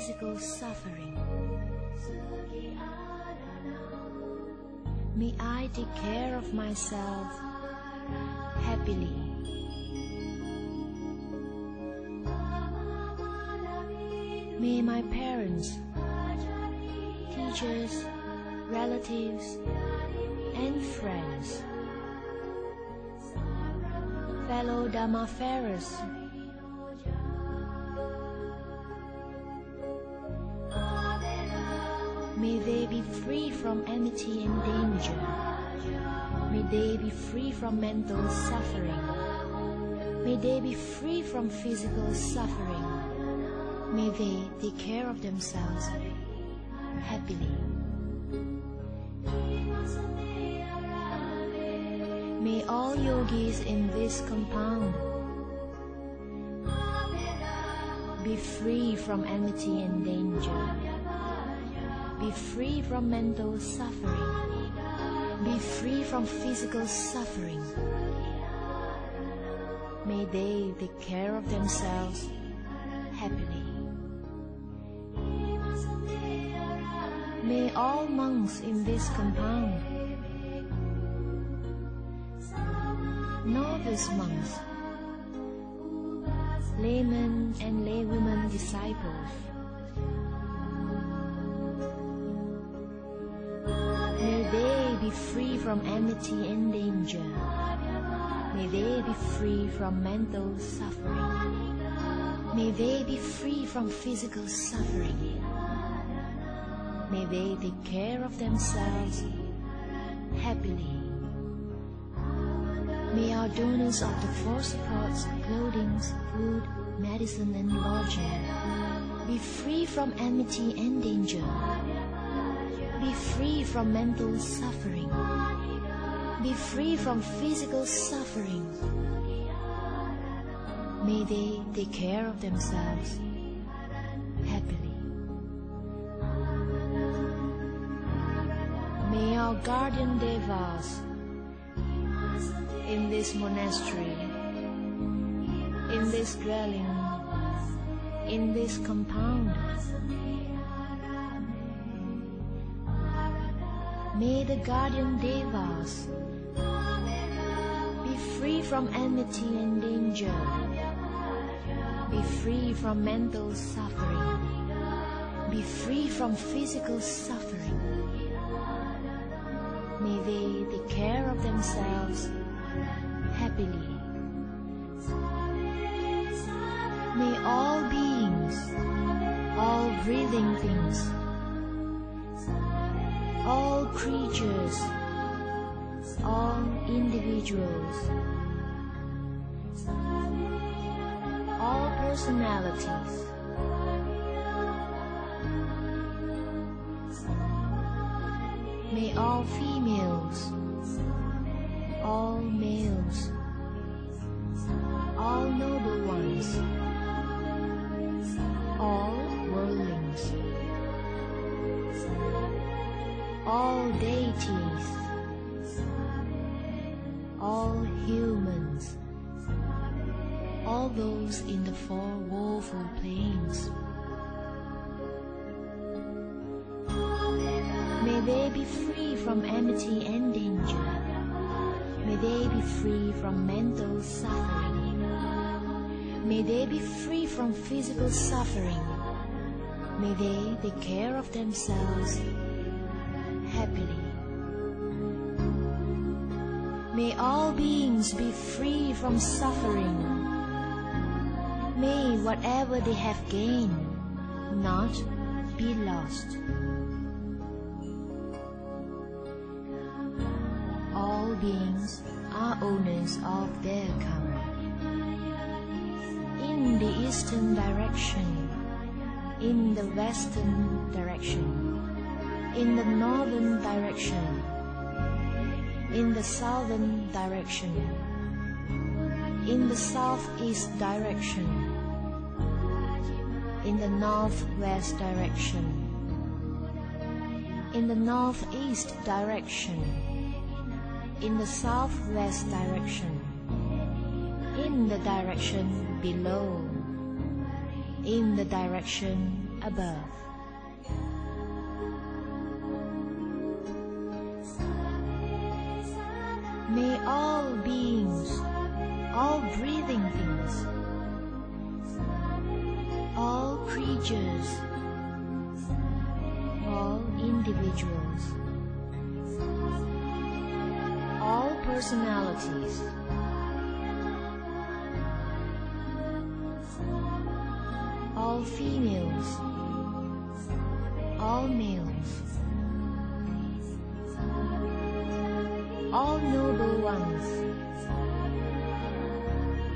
Physical suffering. May I take care of myself happily. May my parents, teachers, relatives, and friends, fellow Dhammafarers, free from enmity and danger. May they be free from mental suffering. May they be free from physical suffering. May they take care of themselves happily. May all yogis in this compound be free from enmity and danger. Be free from mental suffering. Be free from physical suffering. May they take care of themselves happily. May all monks in this compound, novice monks, laymen and laywomen disciples, be free from enmity and danger. May they be free from mental suffering. May they be free from physical suffering. May they take care of themselves happily. May our donors of the four supports, clothing, food, medicine, and lodging be free from enmity and danger. Be free from mental suffering. Be free from physical suffering. May they take care of themselves happily. May our guardian devas in this monastery, in this dwelling, in this compound, may the guardian devas be free from enmity and danger, be free from mental suffering, be free from physical suffering. May they take care of themselves happily. May all beings, all breathing things, all creatures, all individuals, all personalities, May all females, all males, all noble ones, deities, all humans, all those in the four woeful planes. May they be free from enmity and danger. May they be free from mental suffering. May they be free from physical suffering. May they take care of themselves all beings be free from suffering. May whatever they have gained not be lost. All beings are owners of their karma. In the eastern direction, in the western direction, in the northern direction, in the southern direction, in the southeast direction, in the northwest direction, in the northeast direction, in the southwest direction, in the direction below, in the direction above. May all beings, all breathing things, all creatures, all individuals, all personalities, all females, all males, all noble ones,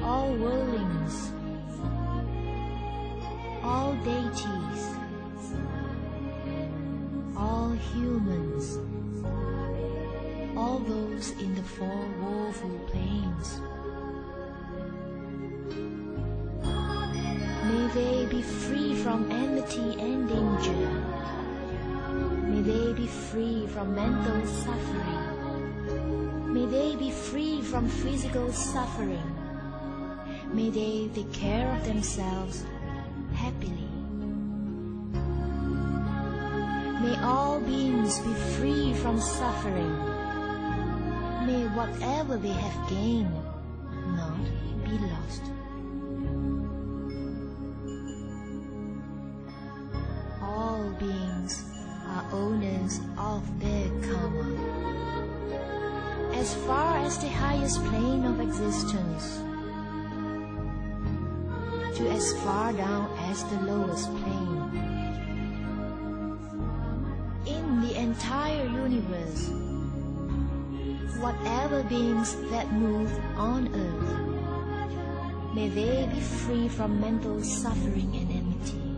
all worldlings, all deities, all humans, all those in the four woeful planes. May they be free from enmity and danger. May they be free from mental suffering. May they be free from physical suffering. May they take care of themselves happily. May all beings be free from suffering. May whatever they have gained not be lost. Highest plane of existence, to as far down as the lowest plane. In the entire universe, whatever beings that move on earth, may they be free from mental suffering and enmity.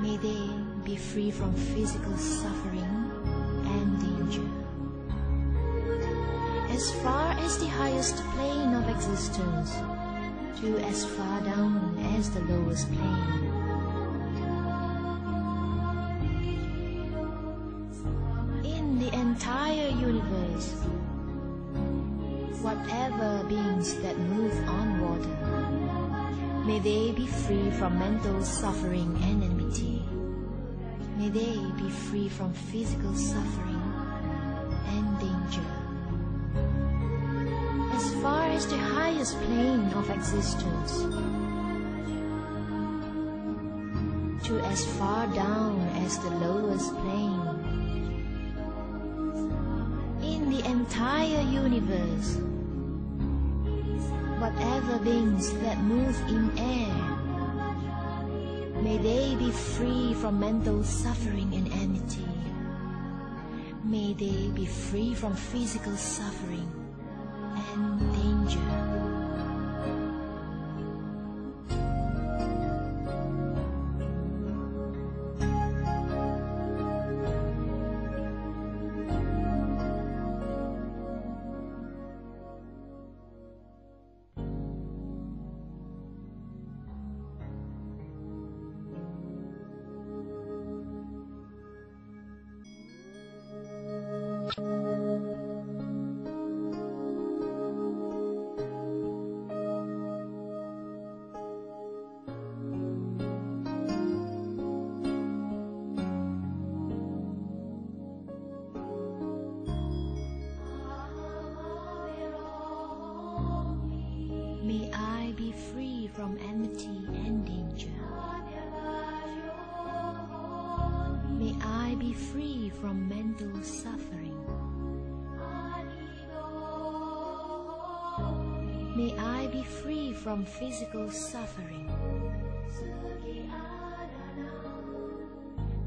May they be free from physical suffering As far as the highest plane of existence, to as far down as the lowest plane. In the entire universe, whatever beings that move on water, may they be free from mental suffering and enmity. May they be free from physical suffering and danger as far as the highest plane of existence, to as far down as the lowest plane. In the entire universe, whatever beings that move in air, may they be free from mental suffering and enmity. May they be free from physical suffering and from enmity and danger. May I be free from mental suffering. May I be free from physical suffering.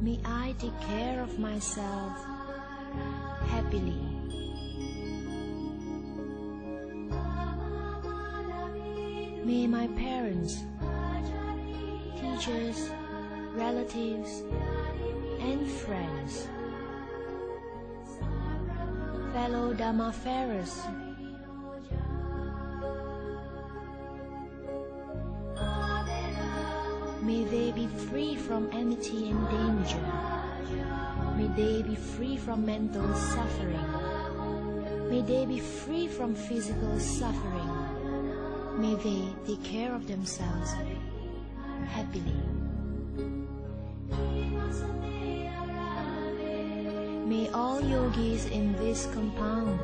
May I take care of myself happily. May my parents, teachers, relatives, and friends, fellow Dharma Dharmafarers, may they be free from enmity and danger. May they be free from mental suffering. May they be free from physical suffering. May they take care of themselves happily. May all yogis in this compound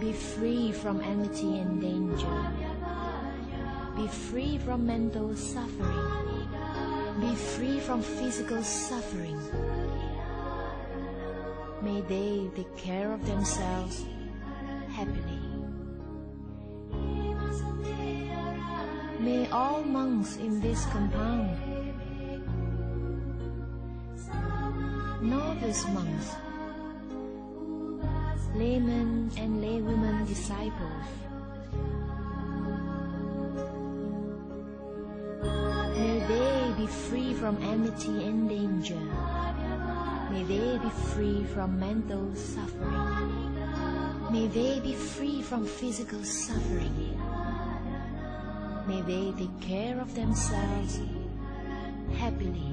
be free from enmity and danger. Be free from mental suffering. Be free from physical suffering. May they take care of themselves happily. May all monks in this compound, novice monks, laymen and laywomen disciples, may they be free from enmity and danger. May they be free from mental suffering. May they be free from physical suffering. May they take care of themselves happily.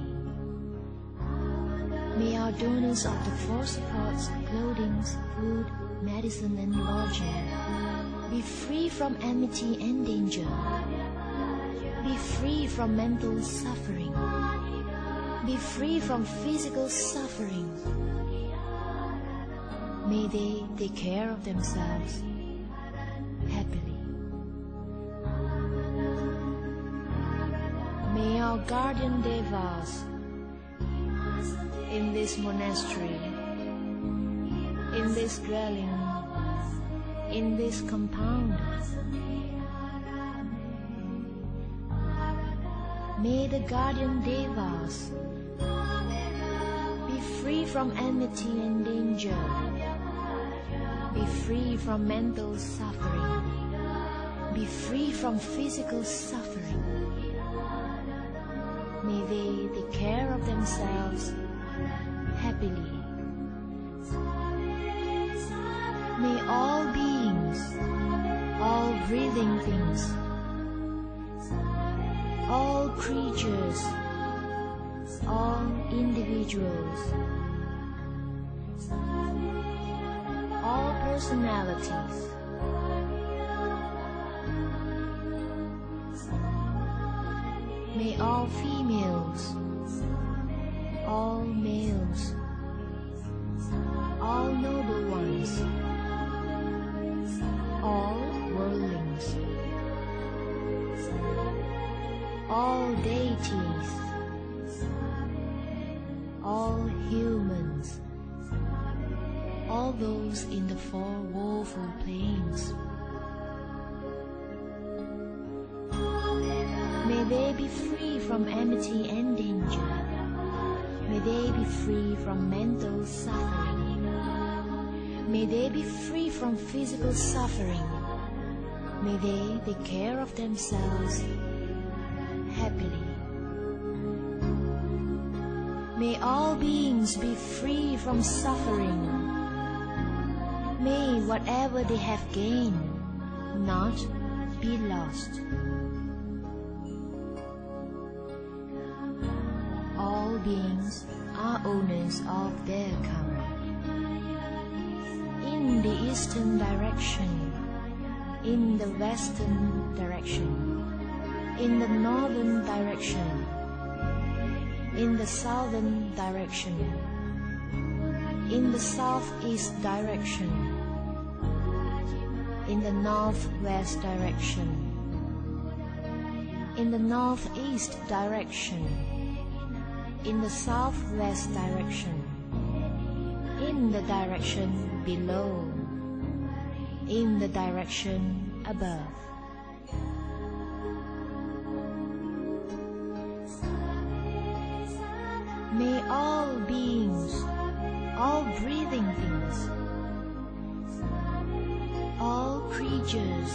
May our donors of the four supports, clothing, food, medicine, and lodging be free from enmity and danger. Be free from mental suffering. Be free from physical suffering. May they take care of themselves guardian devas in this monastery, in this dwelling, in this compound, may the guardian devas be free from enmity and danger, be free from mental suffering, be free from physical suffering. May they take care of themselves happily. May all beings, all breathing things, all creatures, all individuals, all personalities, may all females, all males, all noble ones, all worldlings, all deities, all humans, all those in the four woeful planes. They be free from enmity and danger. May they be free from mental suffering. May they be free from physical suffering. May they take care of themselves happily. May all beings be free from suffering. May whatever they have gained not be lost. Beings are owners of their karma. In the eastern direction, in the western direction, in the northern direction, in the southern direction, in the southeast direction, in the northwest direction, in the northeast direction, in the southwest direction, in the direction below, in the direction above. May all beings, all breathing things, all creatures,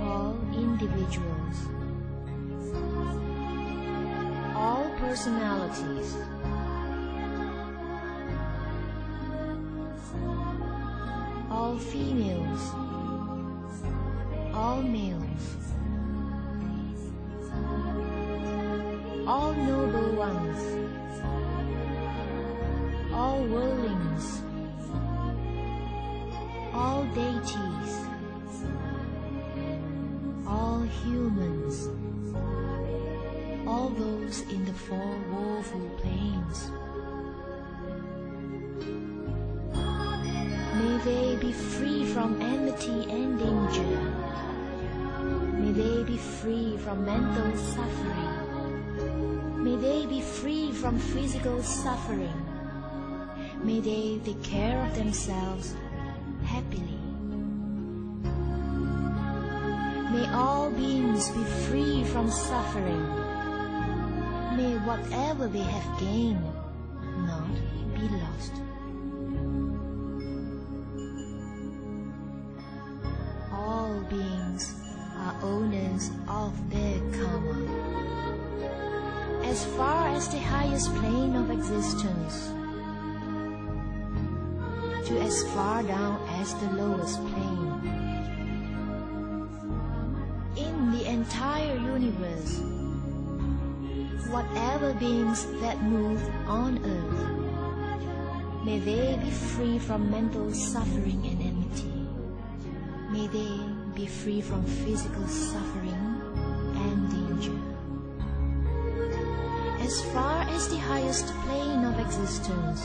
all individuals, personalities. All females, all males, all noble ones, all worldlings, all those in the four woeful planes. May they be free from enmity and danger. May they be free from mental suffering. May they be free from physical suffering. May they take care of themselves happily. May all beings be free from suffering. Whatever they have gained not be lost. All beings are owners of their karma. As far as the highest plane of existence, to as far down as the lowest plane. In the entire universe, whatever beings that move on earth, may they be free from mental suffering and enmity. May they be free from physical suffering and danger. As far as the highest plane of existence,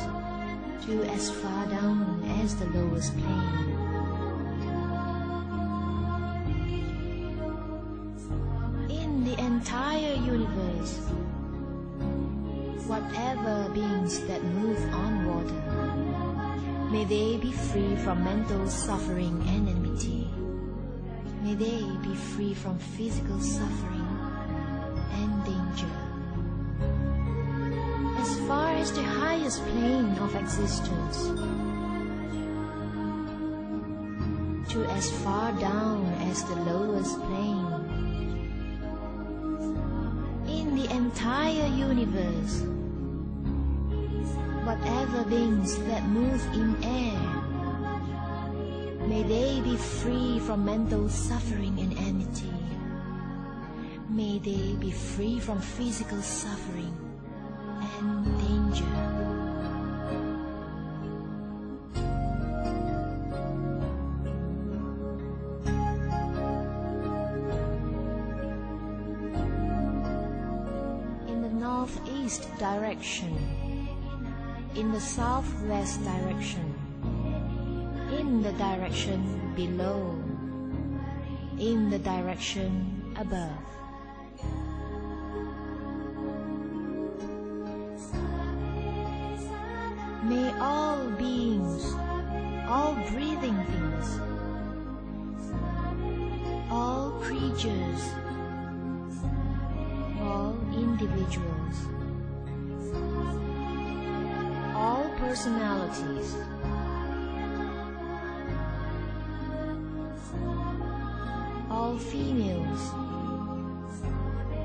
to as far down as the lowest plane. In the entire universe, whatever beings that move on water, may they be free from mental suffering and enmity. May they be free from physical suffering and danger as far as the highest plane of existence, to as far down as the lowest plane. In the entire universe, whatever beings that move in air, may they be free from mental suffering and enmity. May they be free from physical suffering and danger. In the northeast direction, in the southwest direction, in the direction below, in the direction above. May all beings, all breathing things, all creatures, all individuals, personalities, all females,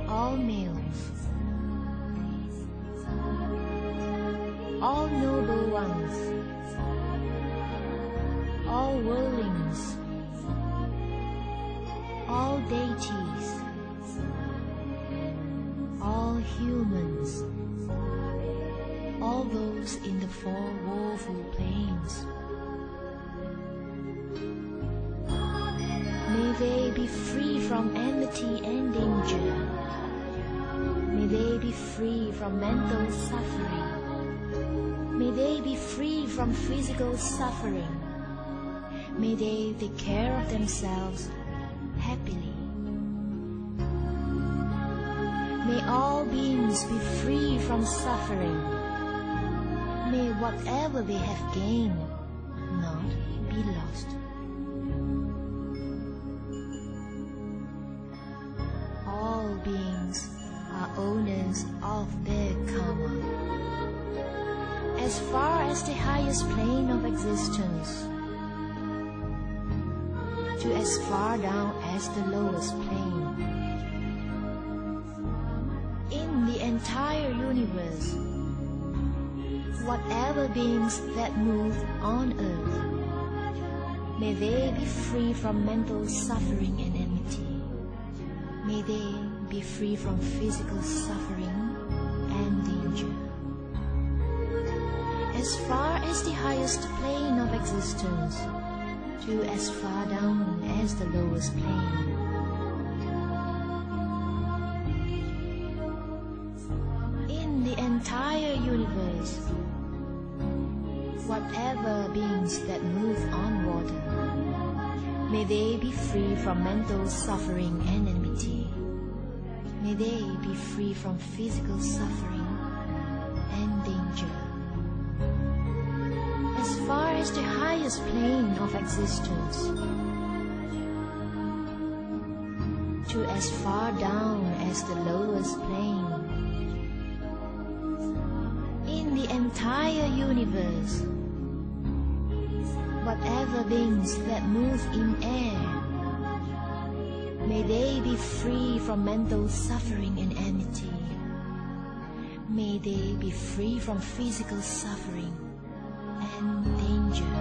all males, all noble ones, all worldlings, all deities, all humans, those in the four woeful planes. May they be free from enmity and danger. May they be free from mental suffering. May they be free from physical suffering. May they take care of themselves happily. May all beings be free from suffering. Whatever they have gained not be lost. All beings are owners of their karma. As far as the highest plane of existence, to as far down as the lowest plane. In the entire universe, whatever beings that move on earth, may they be free from mental suffering and enmity. May they be free from physical suffering and danger. As far as the highest plane of existence, to as far down as the lowest plane. In the entire universe, whatever beings that move on water, may they be free from mental suffering and enmity. May they be free from physical suffering and danger. As far as the highest plane of existence, to as far down as the lowest plane. In the entire universe, whatever beings that move in air, may they be free from mental suffering and enmity. May they be free from physical suffering and danger.